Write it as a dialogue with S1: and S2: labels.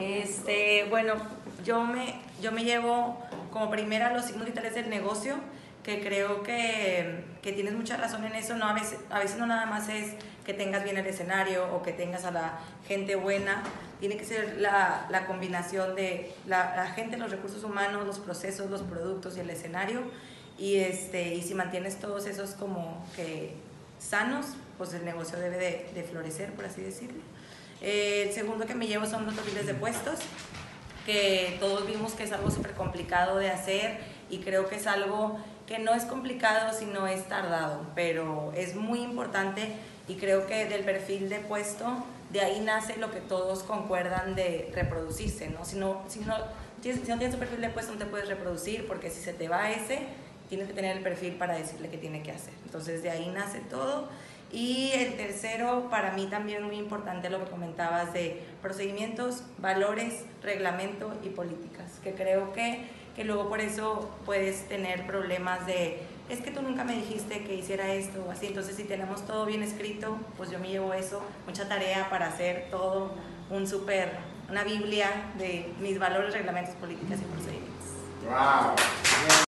S1: Este, bueno, yo me, yo me llevo como primera los signos vitales del negocio, que creo que, que tienes mucha razón en eso. No, a, veces, a veces no nada más es que tengas bien el escenario o que tengas a la gente buena, tiene que ser la, la combinación de la, gente, los recursos humanos, los procesos, los productos y el escenario. Y, este, y si mantienes todos esos como que sanos, pues el negocio debe de, de florecer, por así decirlo. Eh, el segundo que me llevo son los perfiles de puestos, que todos vimos que es algo súper complicado de hacer y creo que es algo que no es complicado, sino es tardado, pero es muy importante y creo que del perfil de puesto, de ahí nace lo que todos concuerdan de reproducirse, ¿no? Si no, si no, si no tienes un perfil de puesto no te puedes reproducir porque si se te va ese, tienes que tener el perfil para decirle qué tiene que hacer. Entonces de ahí nace todo. Y el tercero, para mí también muy importante lo que comentabas de procedimientos, valores, reglamento y políticas, que creo que, que luego por eso puedes tener problemas de, es que tú nunca me dijiste que hiciera esto o así, entonces si tenemos todo bien escrito, pues yo me llevo eso, mucha tarea para hacer todo un súper, una biblia de mis valores, reglamentos, políticas y procedimientos.
S2: ¡Wow!